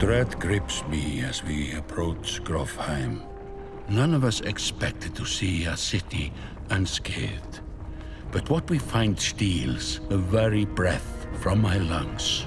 Dread grips me as we approach Grofheim. None of us expected to see a city unscathed. But what we find steals the very breath from my lungs.